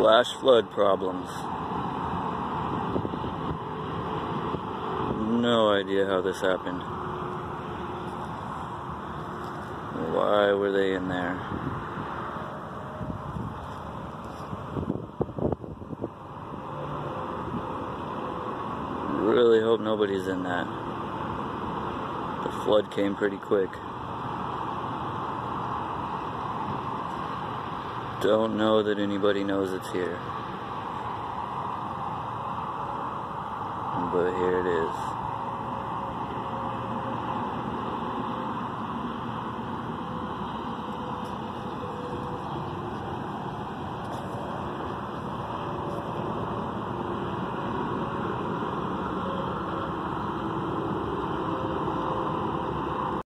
Flash flood problems. No idea how this happened. Why were they in there? Really hope nobody's in that. The flood came pretty quick. Don't know that anybody knows it's here. But here it is.